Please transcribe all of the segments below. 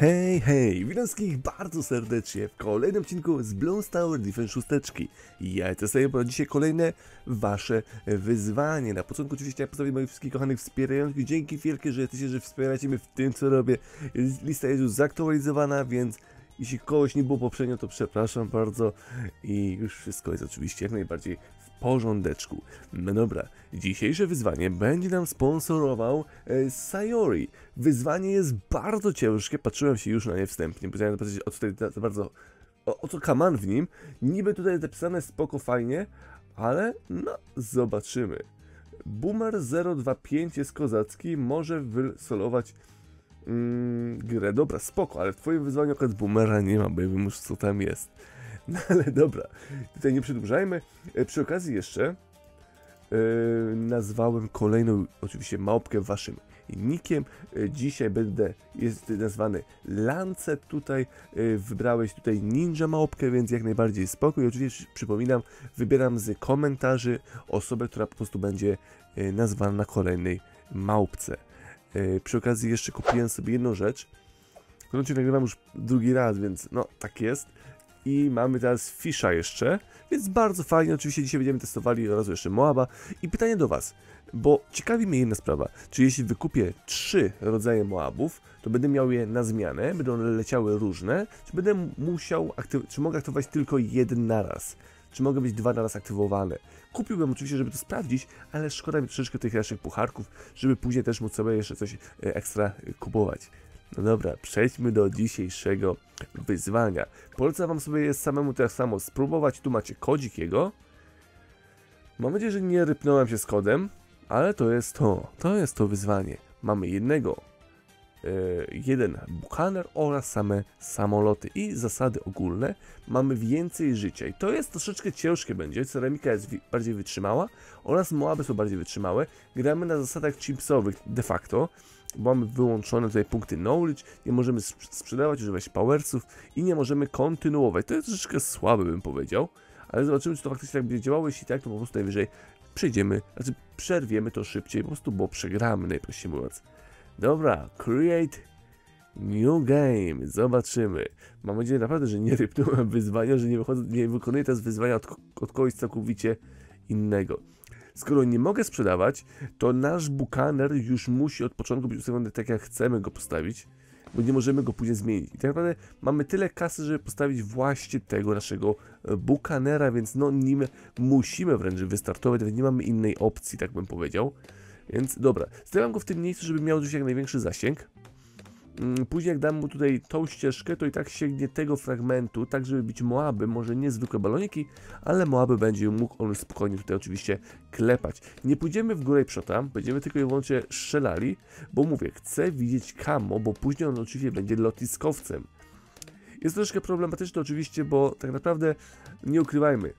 Hej, hej, witam wszystkich bardzo serdecznie w kolejnym odcinku z Bloons Tower Defense 6. Ja sobie po dzisiaj kolejne wasze wyzwanie. Na początku oczywiście chciałem pozdrowić moich wszystkich kochanych wspierających. Dzięki wielkie, że jesteście, że wspieracie mnie w tym, co robię. Lista jest już zaktualizowana, więc jeśli kogoś nie było poprzednio, to przepraszam bardzo. I już wszystko jest oczywiście jak najbardziej porządeczku. No dobra, dzisiejsze wyzwanie będzie nam sponsorował e, Sayori. Wyzwanie jest bardzo ciężkie, patrzyłem się już na nie wstępnie, bo chciałem zobaczyć o tutaj za bardzo o, o co kaman w nim. Niby tutaj napisane spoko fajnie, ale no zobaczymy. Boomer 025 jest kozacki, może wysolować mm, grę. Dobra, spoko, ale w twoim wyzwaniu akurat boomera nie ma, bo ja wiem już co tam jest. No ale dobra, tutaj nie przedłużajmy. E, Przy okazji jeszcze e, nazwałem kolejną oczywiście małpkę waszym nikiem. E, Dzisiaj będę, jest nazwany Lancet tutaj. E, Wybrałeś tutaj ninja małpkę, więc jak najbardziej spokój. Oczywiście przypominam, wybieram z komentarzy osobę, która po prostu będzie nazwana na kolejnej małpce. Przy okazji jeszcze kupiłem sobie jedną rzecz, którą ci nagrywam już drugi raz, więc no tak jest. I mamy teraz Fisha jeszcze, więc bardzo fajnie. Oczywiście dzisiaj będziemy testowali oraz jeszcze Moaba. I pytanie do Was, bo ciekawi mnie jedna sprawa. Czy jeśli wykupię trzy rodzaje Moabów, to będę miał je na zmianę, będą leciały różne, czy będę musiał, czy mogę aktywować tylko jeden naraz? Czy mogą być dwa naraz aktywowane? Kupiłbym oczywiście, żeby to sprawdzić, ale szkoda mi troszeczkę tych naszych pucharków, żeby później też móc sobie jeszcze coś e, ekstra kupować. No dobra, przejdźmy do dzisiejszego wyzwania. Polecam wam sobie je samemu tak samo spróbować. Tu macie kodzik jego. Mam nadzieję, że nie rypnąłem się z kodem, ale to jest to. To jest to wyzwanie. Mamy jednego, e, jeden buchaner oraz same samoloty i zasady ogólne. Mamy więcej życia i to jest troszeczkę ciężkie będzie. Ceramika jest bardziej wytrzymała oraz Moaby są bardziej wytrzymałe. Gramy na zasadach chipsowych de facto mamy wyłączone tutaj punkty knowledge, nie możemy sprz- sprzedawać, używać powersów i nie możemy kontynuować. To jest troszeczkę słabe bym powiedział, ale zobaczymy czy to faktycznie tak będzie działało, jeśli tak to po prostu najwyżej przejdziemy, znaczy przerwiemy to szybciej, po prostu bo przegramy najprościej mówiąc. Dobra, create new game, zobaczymy. Mam nadzieję naprawdę, że nie rypnąłem wyzwania, że nie, wychodzę, nie wykonuję teraz wyzwania od, od kogoś całkowicie innego. Skoro nie mogę sprzedawać, to nasz bukaner już musi od początku być ustawiony tak, jak chcemy go postawić, bo nie możemy go później zmienić. I tak naprawdę mamy tyle kasy, żeby postawić właśnie tego naszego e, bukanera, więc no nim musimy wręcz wystartować, nawet nie mamy innej opcji, tak bym powiedział. Więc dobra, stawiam go w tym miejscu, żeby miał oczywiście jak największy zasięg. Mm, Później jak dam mu tutaj tą ścieżkę, to i tak sięgnie tego fragmentu, tak żeby być Moaby, może nie zwykłe baloniki, ale Moaby będzie mógł on spokojnie tutaj oczywiście klepać. Nie pójdziemy w górę i przota, będziemy tylko i wyłącznie strzelali, bo mówię, chcę widzieć Kamo, bo później on oczywiście będzie lotniskowcem. Jest troszkę problematyczne oczywiście, bo tak naprawdę nie ukrywajmy,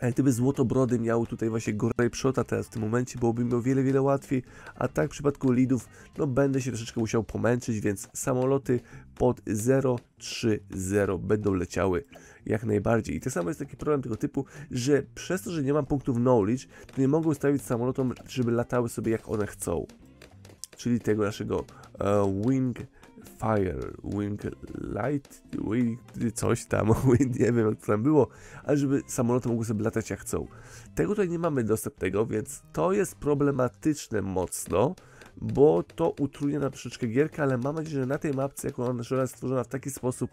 ale gdyby Złotobrody miał tutaj właśnie i przota teraz w tym momencie, byłoby mi o wiele, wiele łatwiej, a tak w przypadku lidów, no będę się troszeczkę musiał pomęczyć, więc samoloty pod 030 będą leciały jak najbardziej. I tak samo jest taki problem tego typu, że przez to, że nie mam punktów knowledge, to nie mogę ustawić samolotom, żeby latały sobie jak one chcą. Czyli tego naszego e, wing fire, wing light, wing, coś tam, wing, nie wiem jak to tam było, ale żeby samoloty mogły sobie latać jak chcą. Tego tutaj nie mamy dostępnego, więc to jest problematyczne mocno, bo to utrudnia nam troszeczkę gierkę, ale mam nadzieję, że na tej mapce, jak ona jest stworzona w taki sposób,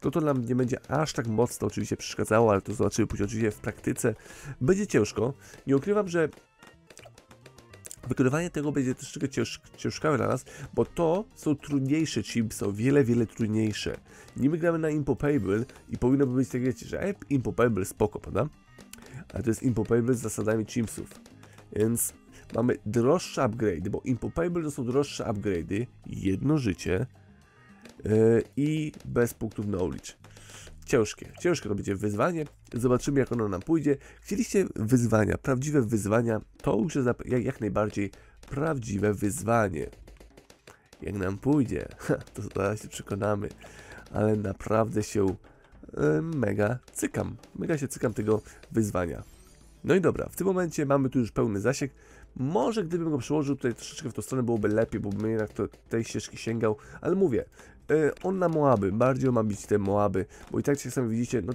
to to nam nie będzie aż tak mocno oczywiście przeszkadzało, ale to zobaczymy później oczywiście w praktyce. Będzie ciężko. Nie ukrywam, że wykonywanie tego będzie troszeczkę cięż, ciężkawe dla nas, bo to są trudniejsze chipsy, o wiele, wiele trudniejsze. Niby gramy na Impopable i powinno być tak, wiecie, że e, Impopable spoko, prawda? Ale to jest Impopable z zasadami chipsów. Więc mamy droższe upgrade, bo Impopable to są droższe upgrade'y, jedno życie yy, i bez punktów knowledge. Ciężkie, ciężkie to będzie wyzwanie. Zobaczymy, jak ono nam pójdzie. Chcieliście wyzwania, prawdziwe wyzwania, to już jest jak, najbardziej prawdziwe wyzwanie. Jak nam pójdzie, to zaraz się przekonamy, ale naprawdę się e, mega cykam. Mega się cykam tego wyzwania. No i dobra, w tym momencie mamy tu już pełny zasięg. Może gdybym go przełożył tutaj troszeczkę w tą stronę byłoby lepiej, bo bym jednak to, tej ścieżki sięgał, ale mówię, e, on na Moaby, bardziej ma bić te Moaby, bo i tak jak sami widzicie, no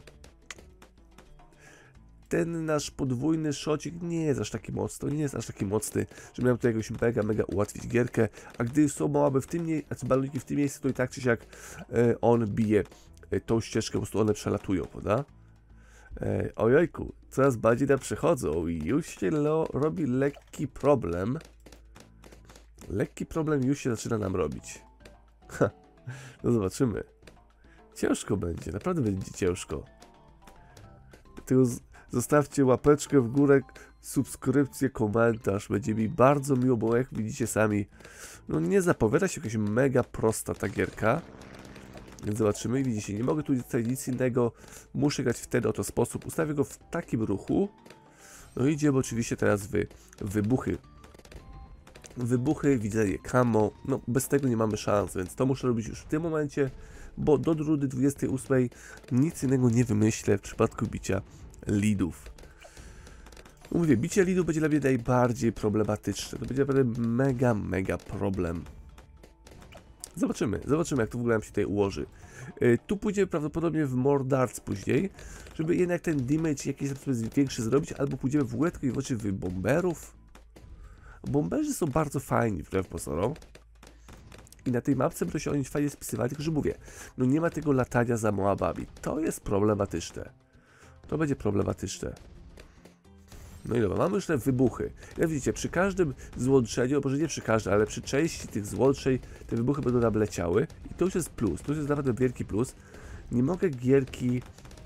ten nasz podwójny szocik nie jest aż taki mocny, nie jest aż taki mocny, żeby nam tutaj jakoś mega, mega ułatwić gierkę, a gdy są Moaby w tym miejscu, znaczy baloniki w tym miejscu, to i tak czy siak e, on bije e, tą ścieżkę, po prostu one przelatują, prawda? E, ojojku, coraz bardziej nam przychodzą i już się lo, robi lekki problem. Lekki problem już się zaczyna nam robić. Ha, no zobaczymy. Ciężko będzie, naprawdę będzie ciężko. Tylko zostawcie łapeczkę w górę, subskrypcję, komentarz. Będzie mi bardzo miło, bo jak widzicie sami, no nie zapowiada się jakaś mega prosta ta gierka. Więc zobaczymy. Widzicie, nie mogę tu nic innego. Muszę grać w ten oto sposób. Ustawię go w takim ruchu. No i idziemy oczywiście teraz w wybuchy. Wybuchy, widzenie kamo. No bez tego nie mamy szans, więc to muszę robić już w tym momencie, bo do rundy 28 nic innego nie wymyślę w przypadku bicia lidów. Mówię, bicie lidów będzie dla mnie najbardziej problematyczne. To będzie naprawdę mega, mega problem. Zobaczymy, zobaczymy jak to w ogóle nam się tutaj ułoży. Yy, tu pójdziemy prawdopodobnie w Mordarts później, żeby jednak ten damage jakiś większy zrobić, albo pójdziemy w ogóle i w bomberów. Bomberzy są bardzo fajni wbrew pozorom. I na tej mapce będą się oni fajnie spisywali, tylko że mówię, no nie ma tego latania za Moabami. To jest problematyczne. To będzie problematyczne. No i dobra, mamy już te wybuchy. Jak widzicie, przy każdym złączeniu, może nie przy każdym, ale przy części tych złączeń te wybuchy będą nam leciały. I to już jest plus, to już jest naprawdę wielki plus. Nie mogę gierki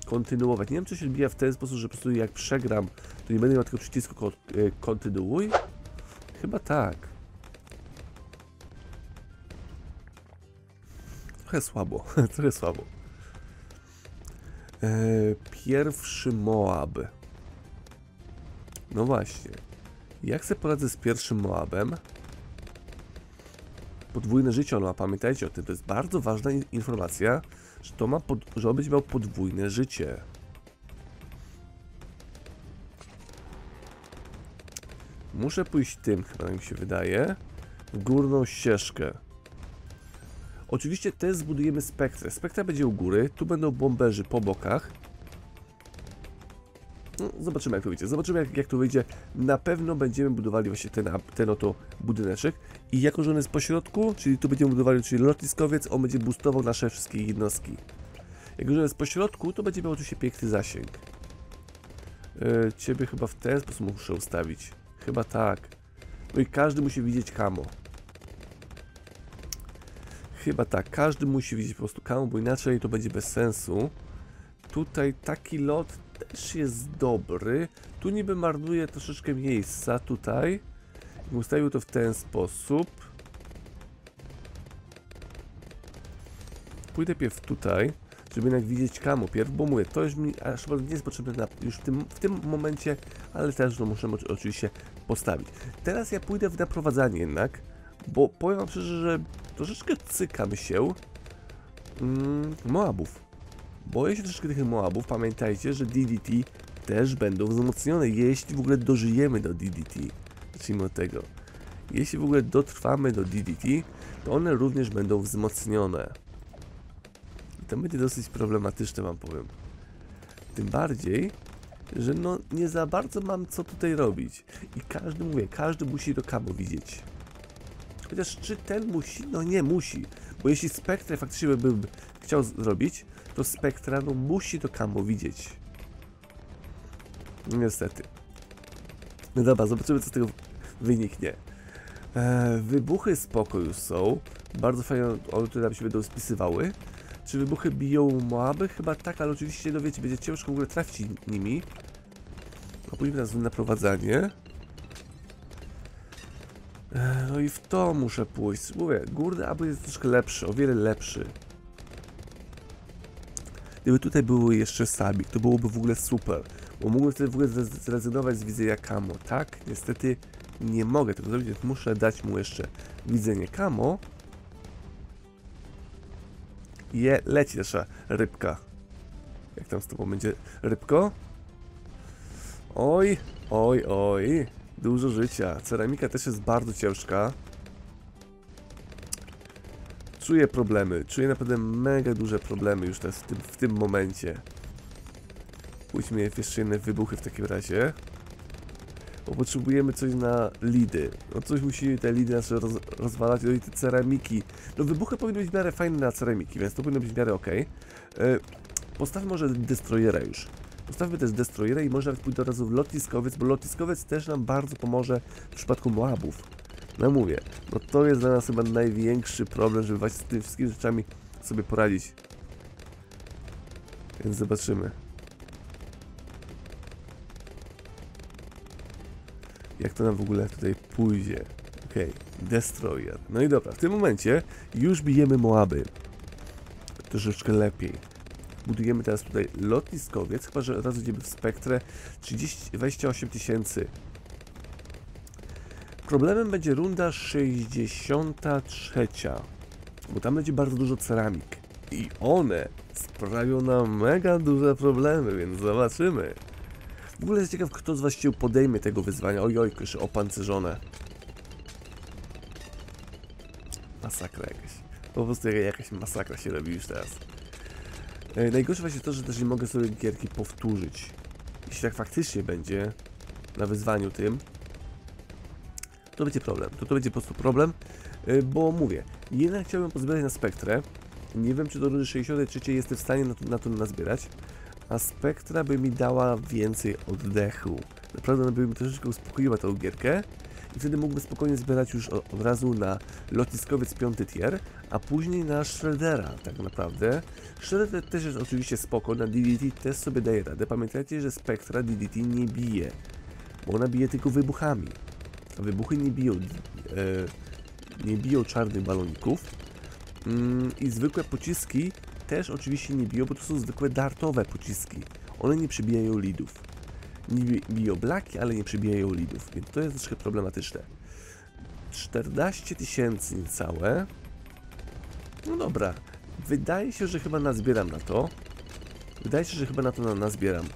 kontynuować. Nie wiem, czy się odbija w ten sposób, że po prostu jak przegram, to nie będę miał tego przycisku e, kontynuuj. Chyba tak. Trochę słabo, trochę słabo. Eee, pierwszy Moab. No właśnie. Jak sobie poradzę z pierwszym Moabem? Podwójne życie on ma, pamiętajcie o tym. To jest bardzo ważna informacja, że, to ma pod, że będzie miał podwójne życie. Muszę pójść tym, chyba tak mi się wydaje, górną ścieżkę. Oczywiście też zbudujemy spektrę. Spektra będzie u góry, tu będą bomberzy po bokach. No, zobaczymy jak to wyjdzie. Zobaczymy jak, jak to wyjdzie. Na pewno będziemy budowali właśnie ten, ten oto budyneczek. I jako, że on jest po środku, czyli tu będziemy budowali czyli lotniskowiec, on będzie boostował nasze wszystkie jednostki. Jako, że jest po środku, to będzie miał oczywiście piękny zasięg. Yy, ciebie chyba w ten sposób muszę ustawić. Chyba tak. No i każdy musi widzieć kamo. Chyba tak, każdy musi widzieć po prostu kamo, bo inaczej to będzie bez sensu. Tutaj taki lot też jest dobry. Tu niby marnuje troszeczkę miejsca, tutaj. Ustawił to w ten sposób. Pójdę pierw tutaj, żeby jednak widzieć kamo pierw, bo mówię, to już mi aż nie jest potrzebne na, już w tym, w tym momencie, ale też no możemy oczywiście postawić. Teraz ja pójdę w naprowadzanie jednak, bo powiem wam szczerze, że troszeczkę cykam się mm, Moabów. Boję się troszeczkę tych Moabów. Pamiętajcie, że DDT też będą wzmocnione, jeśli w ogóle dożyjemy do DDT. Zacznijmy od tego. Jeśli w ogóle dotrwamy do DDT, to one również będą wzmocnione. To będzie dosyć problematyczne, wam powiem. Tym bardziej, że no nie za bardzo mam co tutaj robić. I każdy, mówię, każdy musi to kamo widzieć. Chociaż czy ten musi? No nie musi. Bo jeśli Spectre faktycznie bym chciał zrobić, to Spectra no musi to kamo widzieć. No niestety. No dobra, zobaczymy co z tego wyniknie. Eee, wybuchy spoko już są. Bardzo fajnie one tutaj nam się będą spisywały. Czy wybuchy biją Moaby? Chyba tak, ale oczywiście, no wiecie, będzie ciężko w ogóle trafić nimi. A później teraz na prowadzenie. No i w to muszę pójść. Mówię, górny aby jest troszkę lepszy, o wiele lepszy. Gdyby tutaj były jeszcze sabik, to byłoby w ogóle super. Bo mógłbym wtedy w ogóle zrezygnować z widzenia kamo. Tak, niestety nie mogę tego zrobić, więc muszę dać mu jeszcze widzenie kamo. Je, leci nasza rybka. Jak tam z tobą będzie rybko? Oj, oj, oj. Dużo życia. Ceramika też jest bardzo ciężka. Czuję problemy, czuję naprawdę mega duże problemy już teraz w tym, w tym momencie. Pójdźmy w jeszcze inne wybuchy w takim razie. Bo potrzebujemy coś na lidy. No coś musi te lidy nasze roz, rozwalać, no i te ceramiki. No wybuchy powinny być w miarę fajne na ceramiki, więc to powinno być w miarę ok. E, postawmy może destroyera już. Postawmy też destroyera i może nawet pójdę od razu w lotniskowiec, bo lotniskowiec też nam bardzo pomoże w przypadku Moabów. No mówię, no to jest dla nas chyba największy problem, żeby właśnie z tymi wszystkimi rzeczami sobie poradzić. Więc zobaczymy. Jak to nam w ogóle tutaj pójdzie. Okej, Destroyer. No i dobra, w tym momencie już bijemy Moaby. Troszeczkę lepiej. Budujemy teraz tutaj lotniskowiec, chyba że od razu idziemy w spektrę 30, 28 tysięcy. Problemem będzie runda 63, bo tam będzie bardzo dużo ceramik. I one sprawią nam mega duże problemy, więc zobaczymy. W ogóle jest ciekaw, kto z Was się podejmie tego wyzwania. Oj, oj, jeszcze opancerzone. Masakra jakaś. Po prostu jakaś masakra się robi już teraz. E, najgorsze właśnie to, że też nie mogę sobie gierki powtórzyć. Jeśli tak faktycznie będzie na wyzwaniu tym, to będzie problem. To to będzie po prostu problem, e, bo mówię, jednak chciałbym pozbierać na spektrę. Nie wiem, czy do rundy 63 jestem w stanie na to, na to nazbierać a Spektra by mi dała więcej oddechu. Naprawdę ona by mi troszeczkę uspokoiła tą gierkę i wtedy mógłbym spokojnie zbierać już od razu na lotniskowiec 5 tier, a później na Shreddera tak naprawdę. Shredder też jest oczywiście spoko, na DDT też sobie daje radę. Pamiętajcie, że Spektra DDT nie bije, bo ona bije tylko wybuchami. A wybuchy nie biją, e, nie biją czarnych baloników. Mm, I zwykłe pociski też oczywiście nie biją, bo to są zwykłe dartowe pociski. One nie przybijają lidów. Nie biją blaki, ale nie przybijają lidów, więc to jest troszkę problematyczne. 14 tysięcy niecałe. No dobra. Wydaje się, że chyba nazbieram na to. Wydaje się, że chyba na to nazbieram.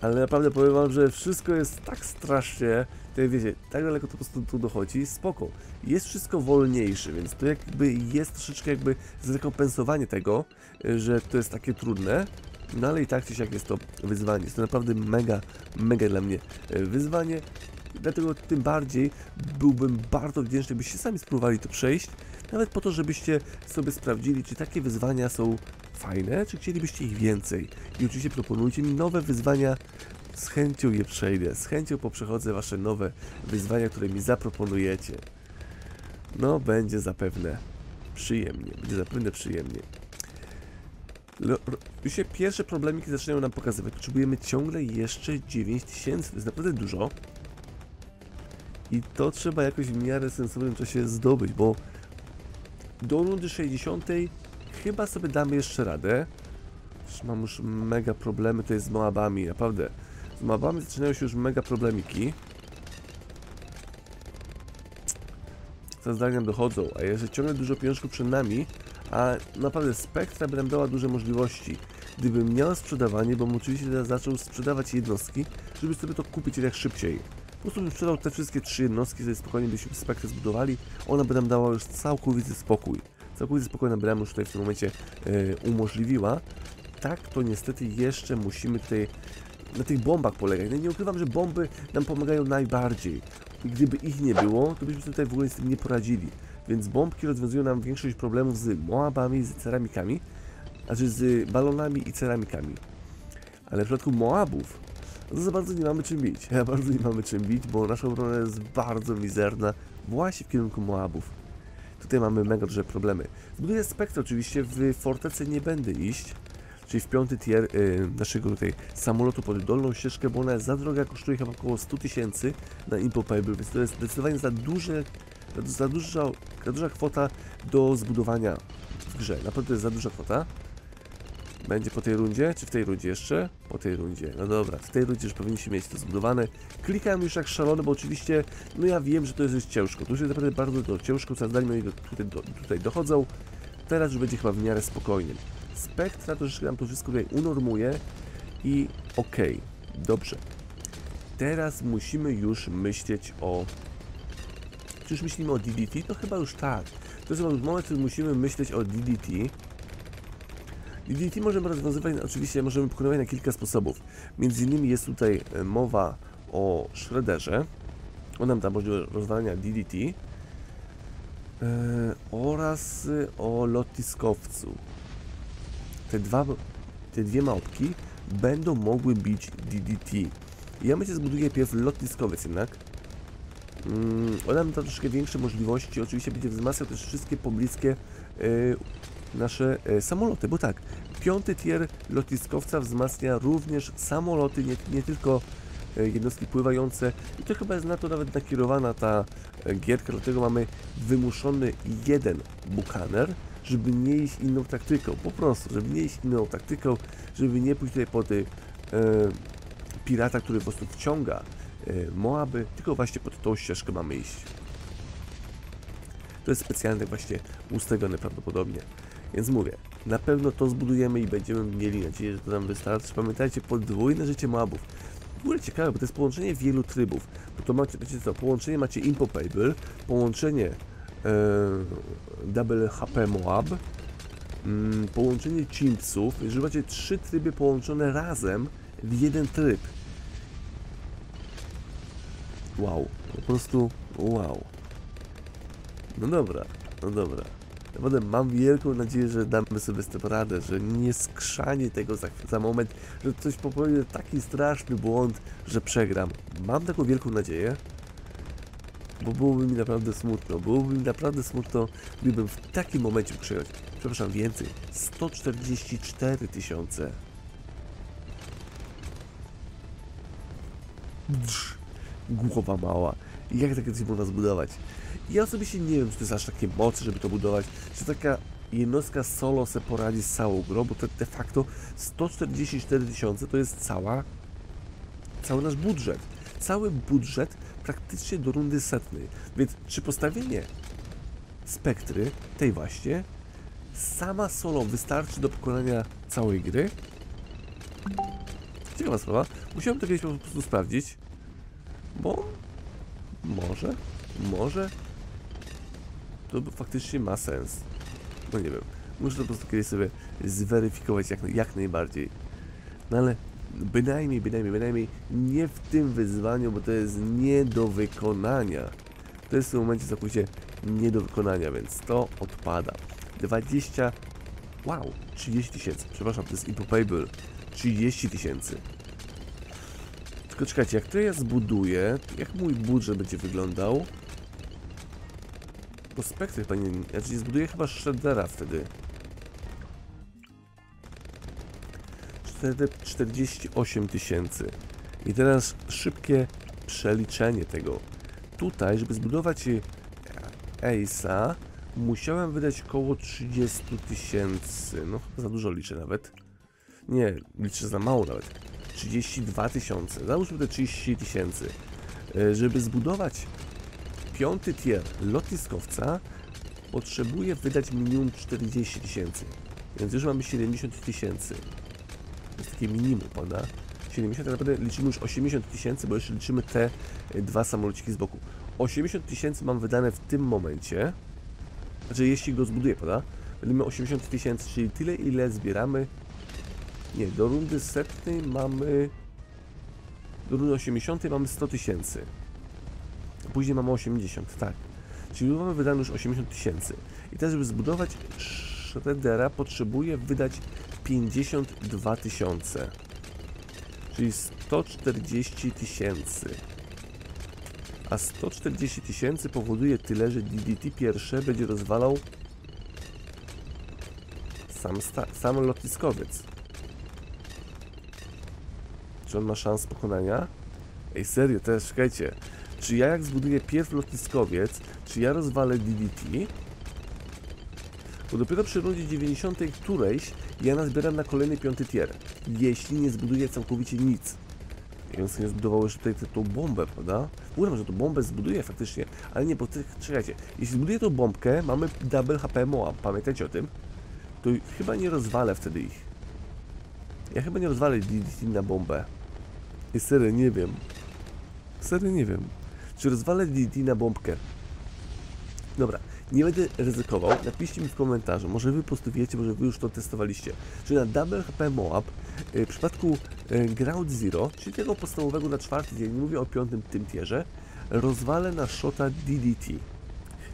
Ale naprawdę powiem wam, że wszystko jest tak strasznie, to wiecie, tak daleko to po prostu tu dochodzi, spoko. Jest wszystko wolniejsze, więc to jakby jest troszeczkę jakby zrekompensowanie tego, że to jest takie trudne, no ale i tak czy siak jest to wyzwanie. Jest to naprawdę mega, mega dla mnie e, wyzwanie. Dlatego tym bardziej byłbym bardzo wdzięczny, byście sami spróbowali to przejść. Nawet po to, żebyście sobie sprawdzili, czy takie wyzwania są fajne, czy chcielibyście ich więcej. I oczywiście proponujcie mi nowe wyzwania, z chęcią je przejdę, z chęcią poprzechodzę wasze nowe wyzwania, które mi zaproponujecie. No, będzie zapewne przyjemnie, będzie zapewne przyjemnie. Już się pierwsze problemiki zaczynają nam pokazywać. Potrzebujemy ciągle jeszcze 9000, to jest naprawdę dużo. I to trzeba jakoś w miarę sensownym czasie zdobyć, bo do rundy 60 chyba sobie damy jeszcze radę. Mam już mega problemy tutaj z Moabami, naprawdę. Z Moabami zaczynają się już mega problemiki. Za zdaniem dochodzą, a jeszcze ciągle dużo pieniążków przed nami, a naprawdę Spektra by nam dała duże możliwości. Gdybym miał sprzedawanie, bo oczywiście zaczął sprzedawać jednostki, żeby sobie to kupić jak szybciej. Po prostu bym sprzedał te wszystkie trzy jednostki, sobie spokojnie byśmy Spektrę zbudowali, ona by nam dała już całkowity spokój. Całkowity spokój nam by już tutaj w tym momencie yy, umożliwiła. Tak, to niestety jeszcze musimy tutaj na tych bombach polegać. No nie ukrywam, że bomby nam pomagają najbardziej. I gdyby ich nie było, to byśmy tutaj w ogóle z tym nie poradzili. Więc bombki rozwiązują nam większość problemów z Moabami, z ceramikami, znaczy z balonami i ceramikami. Ale w przypadku Moabów, no to za bardzo nie mamy czym bić. Ja bardzo nie mamy czym bić, bo nasza obrona jest bardzo mizerna właśnie w kierunku Moabów. Tutaj mamy mega duże problemy. Zbuduję spektr oczywiście, w fortece nie będę iść, czyli w piąty tier y, naszego tutaj samolotu pod dolną ścieżkę, bo ona jest za droga, kosztuje chyba około 100 tysięcy na Impopable, więc to jest zdecydowanie za duże, za duża, za duża kwota do zbudowania w grze. Naprawdę to jest za duża kwota. Będzie po tej rundzie, czy w tej rundzie jeszcze? Po tej rundzie. No dobra, w tej rundzie już powinniśmy mieć to zbudowane. Klikam już jak szalony, bo oczywiście, no ja wiem, że to jest już ciężko. To już jest naprawdę bardzo to ciężko, co zdanie moi tutaj, do, tutaj dochodzą. Teraz już będzie chyba w miarę spokojnie. Spektra troszeczkę nam to wszystko tutaj unormuje i okej, dobrze. Teraz musimy już myśleć o czy już myślimy o DDT? To chyba już tak. To jest moment, w którym musimy myśleć o DDT. DDT możemy rozwiązywać, oczywiście możemy pokonywać na kilka sposobów. Między innymi jest tutaj e, mowa o Shredderze. On nam da możliwość rozwalania DDT. E, oraz e, o lotiskowcu. Te, dwa, te dwie małpki będą mogły bić DDT. Ja myślę, zbuduję pierw lotniskowiec jednak. Mm, on nam da troszkę większe możliwości. Oczywiście będzie wzmacniał też wszystkie pobliskie e, nasze e, samoloty, bo tak, piąty tier lotniskowca wzmacnia również samoloty, nie, nie tylko e, jednostki pływające i to chyba jest na to nawet nakierowana ta gierka, dlatego mamy wymuszony jeden bukaner, żeby nie iść inną taktyką, po prostu, żeby nie iść inną taktyką, żeby nie pójść tutaj po tej e, pirata, który po prostu wciąga e, Moaby, tylko właśnie pod tą ścieżkę mamy iść. To jest specjalnie właśnie ustawione prawdopodobnie. Więc mówię, na pewno to zbudujemy i będziemy mieli nadzieję, że to nam wystarczy. Pamiętajcie, podwójne życie Moabów. W ogóle ciekawe, bo to jest połączenie wielu trybów. Bo to macie, wiecie co, połączenie macie Impopable, połączenie Double HP Moab, mm, połączenie Chimpsów. Jeżeli macie trzy tryby połączone razem w jeden tryb. Wow, po prostu wow. No dobra, no dobra. Naprawdę mam wielką nadzieję, że damy sobie z tym radę, że nie skrzanie tego za, za moment, że coś popełnię taki straszny błąd, że przegram. Mam taką wielką nadzieję, bo byłoby mi naprawdę smutno. Byłoby mi naprawdę smutno, gdybym w takim momencie przegrać. Przepraszam, więcej. 144 tysiące. Głowa mała. Jak takie coś można zbudować? Ja osobiście nie wiem, czy to jest aż takie mocy, żeby to budować, czy taka jednostka solo se poradzi z całą grą, bo to de facto 144 tysiące to jest cała, cały nasz budżet. Cały budżet praktycznie do rundy setnej. Więc czy postawienie spektry, tej właśnie, sama solo wystarczy do pokonania całej gry? Ciekawa sprawa. Musiałem to kiedyś po prostu sprawdzić, bo może, może to faktycznie ma sens. No nie wiem. Muszę to po prostu kiedyś sobie zweryfikować jak, jak najbardziej. No ale bynajmniej, bynajmniej, bynajmniej nie w tym wyzwaniu, bo to jest nie do wykonania. To jest w tym momencie całkowicie nie do wykonania, więc to odpada. 20... Wow, 30 tysięcy. Przepraszam, to jest impopable. 30 tysięcy. Tylko czekajcie, jak to ja zbuduję, jak mój budżet będzie wyglądał? Bo spektry chyba nie... Zbuduję chyba Shreddera wtedy. Wtedy 48 tysięcy. I teraz szybkie przeliczenie tego. Tutaj, żeby zbudować Ace'a, musiałem wydać około 30 tysięcy. No, za dużo liczę nawet. Nie, liczę za mało nawet. 32 tysiące. Załóżmy te 30 tysięcy. E, żeby zbudować piąty tier lotniskowca, potrzebuję wydać minimum 40 tysięcy. Więc już mamy 70 tysięcy. Takie minimum, prawda? 70, tak naprawdę liczymy już 80 tysięcy, bo jeszcze liczymy te e, dwa samolociki z boku. 80 tysięcy mam wydane w tym momencie. Znaczy, jeśli go zbuduję, prawda? Będziemy 80 tysięcy, czyli tyle, ile zbieramy. Nie, do rundy setnej mamy. Do rundy 80 mamy 100 tysięcy. Później mamy 80, tak. Czyli mamy wydane już 80 tysięcy. I teraz, żeby zbudować Shreddera, potrzebuję wydać 52 tysiące. Czyli 140 tysięcy. A 140 tysięcy powoduje tyle, że DDT pierwsze będzie rozwalał sam, sam lotniskowiec. Czy on ma szansę pokonania? Ej, serio, teraz czekajcie. Czy ja jak zbuduję pierw lotniskowiec, czy ja rozwalę DDT? Bo dopiero przy rundzie 90 którejś ja nazbieram na kolejny piąty tier. Jeśli nie zbuduję całkowicie nic. Więc nie zbudował już tutaj tą bombę, prawda? Uważam, że tą bombę zbuduję faktycznie, ale nie, bo ty, czekajcie. Jeśli zbuduję tą bombkę, mamy double HP MOA, pamiętajcie o tym? To chyba nie rozwalę wtedy ich. Ja chyba nie rozwalę DDT na bombę. I serio, nie wiem. Serio nie wiem. Czy rozwalę DDT na bombkę? Dobra, nie będę ryzykował. Napiszcie mi w komentarzu, może wy po prostu wiecie, może wy już to testowaliście. Czy na Double HP Moab y, w przypadku y, Ground Zero, czyli tego podstawowego na czwarty dzień, nie mówię o piątym tym tierze, rozwalę na shota DDT.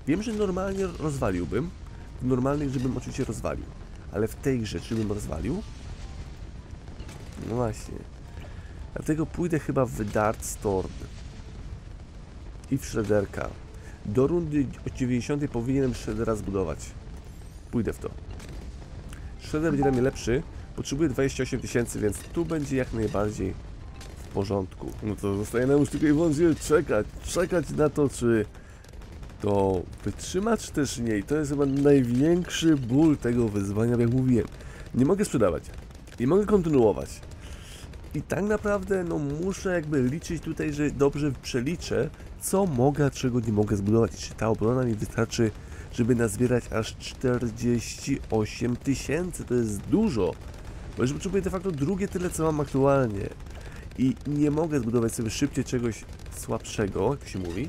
Wiem, że normalnie rozwaliłbym, w normalnej grze bym oczywiście rozwalił, ale w tej grze czy bym rozwalił? No właśnie. Dlatego pójdę chyba w Dart Storm i w Shredderka. Do rundy 90 powinienem Shreddera zbudować. Pójdę w to. Shredder będzie dla mnie lepszy. Potrzebuję 28 tysięcy, więc tu będzie jak najbardziej w porządku. No to zostaje nam już tylko i wyłącznie czekać. Czekać na to, czy to wytrzyma, czy też nie. I to jest chyba największy ból tego wyzwania, jak mówiłem. Nie mogę sprzedawać. Nie mogę kontynuować. I tak naprawdę, no muszę jakby liczyć tutaj, że dobrze przeliczę, co mogę, a czego nie mogę zbudować. Czy ta obrona mi wystarczy, żeby nazbierać aż 48 tysięcy. To jest dużo. Bo już potrzebuję de facto drugie tyle, co mam aktualnie. I nie mogę zbudować sobie szybciej czegoś słabszego, jak się mówi.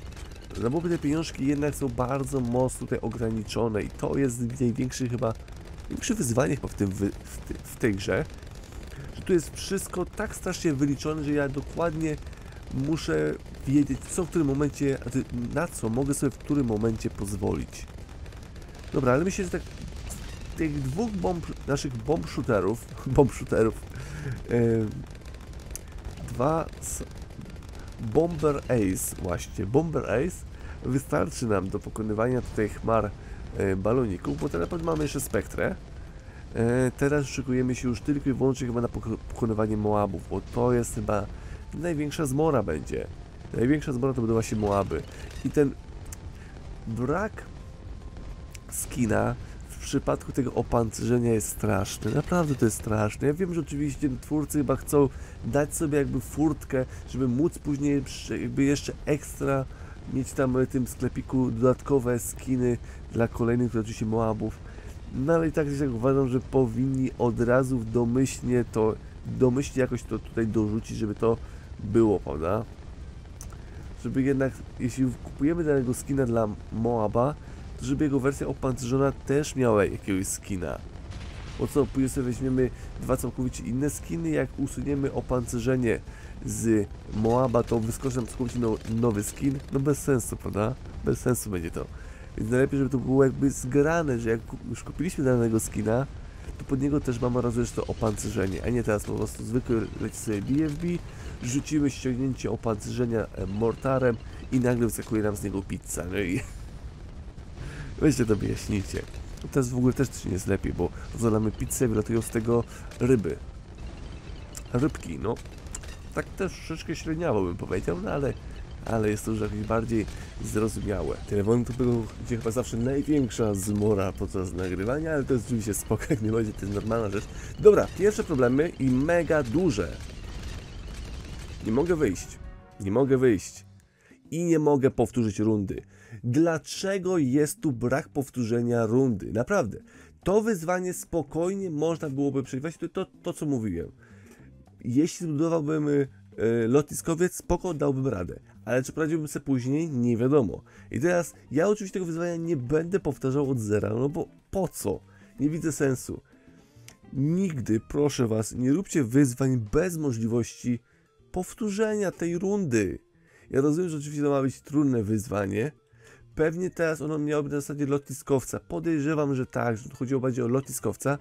No bo te pieniążki jednak są bardzo mocno tutaj ograniczone i to jest największy chyba, największe wyzwanie chyba w, tym, w, ty, w tej grze, że tu jest wszystko tak strasznie wyliczone, że ja dokładnie muszę wiedzieć, co w którym momencie, na co mogę sobie w którym momencie pozwolić. Dobra, ale myślę, że tak tych dwóch bomb, naszych bomb shooterów, bomb shooterów, yy, dwa Bomber Ace, właśnie, Bomber Ace wystarczy nam do pokonywania tutaj chmar e, baloników, bo teraz mamy jeszcze spektrę. E, teraz szykujemy się już tylko i wyłącznie chyba na poko- pokonywanie Moabów, bo to jest chyba największa zmora będzie. Największa zmora to będą właśnie Moaby. I ten brak skina w przypadku tego opancerzenia jest straszny. Naprawdę to jest straszne. Ja wiem, że oczywiście twórcy chyba chcą dać sobie jakby furtkę, żeby móc później jakby jeszcze ekstra mieć tam w tym sklepiku dodatkowe skiny dla kolejnych oczywiście Moabów. No ale i tak jak uważam, że powinni od razu domyślnie to, domyślnie jakoś to tutaj dorzucić, żeby to było, prawda? Żeby jednak, jeśli kupujemy danego skina dla Moaba, to żeby jego wersja opancerzona też miała jakiegoś skina. Bo co, później sobie weźmiemy dwa całkowicie inne skiny, jak usuniemy opancerzenie z Moaba, to wyskoczy nam całkowicie no, nowy skin. No bez sensu, prawda? Bez sensu będzie to. Więc najlepiej, żeby to było jakby zgrane, że jak już kupiliśmy danego skina, to pod niego też mamy to opancerzenie, a nie teraz po prostu zwykle leci sobie BFB, rzucimy ściągnięcie opancerzenia e, mortarem i nagle wyskakuje nam z niego pizza, no i weźcie to wyjaśnijcie. Teraz w ogóle też nie jest lepiej, bo rozwalamy pizzę i wylatują z tego ryby. Rybki, no. Tak też troszeczkę średniawo bym powiedział, no ale, ale jest to już jakieś bardziej zrozumiałe. Telefon to był gdzie chyba zawsze największa zmora podczas nagrywania, ale to jest oczywiście spoko, jak nie będzie, to jest normalna rzecz. Dobra, pierwsze problemy i mega duże. Nie mogę wyjść. Nie mogę wyjść. I nie mogę powtórzyć rundy. Dlaczego jest tu brak powtórzenia rundy? Naprawdę. To wyzwanie spokojnie można byłoby przejść. To, to, to co mówiłem. Jeśli zbudowałbym y, lotniskowiec, spoko dałbym radę. Ale czy poradziłbym sobie później? Nie wiadomo. I teraz ja oczywiście tego wyzwania nie będę powtarzał od zera, no bo po co? Nie widzę sensu. Nigdy, proszę was, nie róbcie wyzwań bez możliwości powtórzenia tej rundy. Ja rozumiem, że oczywiście to ma być trudne wyzwanie. Pewnie teraz ono miałoby na zasadzie lotniskowca. Podejrzewam, że tak, że chodziło bardziej o lotniskowca,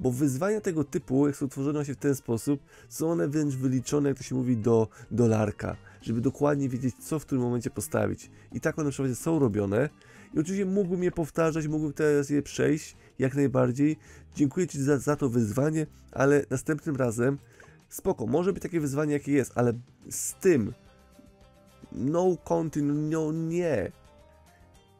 bo wyzwania tego typu, jak są tworzone się w ten sposób, są one wręcz wyliczone, jak to się mówi, do dolarka, żeby dokładnie wiedzieć, co w którym momencie postawić. I tak one przykład są robione. I oczywiście mógłbym je powtarzać, mógłbym teraz je przejść, jak najbardziej. Dziękuję Ci za, za to wyzwanie, ale następnym razem spoko, może być takie wyzwanie, jakie jest, ale z tym no continue, no nie.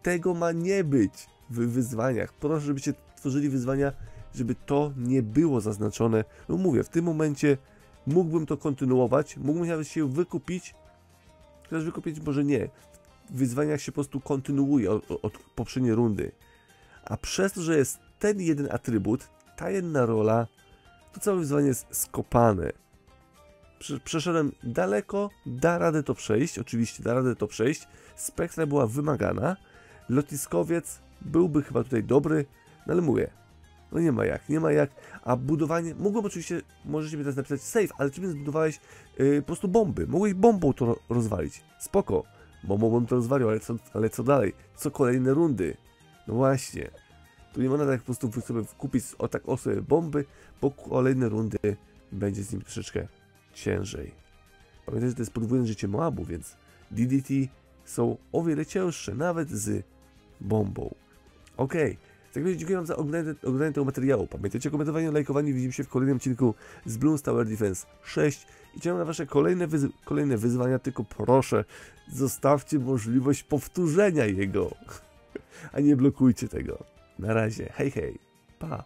Tego ma nie być w wyzwaniach. Proszę, żebyście tworzyli wyzwania, żeby to nie było zaznaczone. No mówię, w tym momencie mógłbym to kontynuować, mógłbym nawet się wykupić, chociaż wykupić może nie. W wyzwaniach się po prostu kontynuuje od, od poprzedniej rundy. A przez to, że jest ten jeden atrybut, ta jedna rola, to całe wyzwanie jest skopane. Prze- Przeszedłem daleko, da radę to przejść, oczywiście da radę to przejść. Spektra była wymagana, lotniskowiec byłby chyba tutaj dobry, no ale mówię, no nie ma jak, nie ma jak, a budowanie, mogłem oczywiście, możecie mi teraz napisać safe, ale czym zbudowałeś yy, po prostu bomby, mogłeś bombą to ro- rozwalić, spoko, bombą bym to rozwalił, ale co, ale co dalej, co kolejne rundy, no właśnie, tu nie można tak po prostu sobie kupić o tak o bomby, bo kolejne rundy będzie z nim troszeczkę ciężej. Pamiętajcie, że to jest podwójne życie Moabu, więc DDT są o wiele cięższe, nawet z bombą. Okej, w razie dziękuję Wam za oglądanie, oglądanie tego materiału. Pamiętajcie o komentowaniu, lajkowaniu. Widzimy się w kolejnym odcinku z Bloons Tower Defense 6 i czekam na Wasze kolejne, kolejne wyzwania, tylko proszę, zostawcie możliwość powtórzenia jego, a nie blokujcie tego. Na razie, hej hej, pa!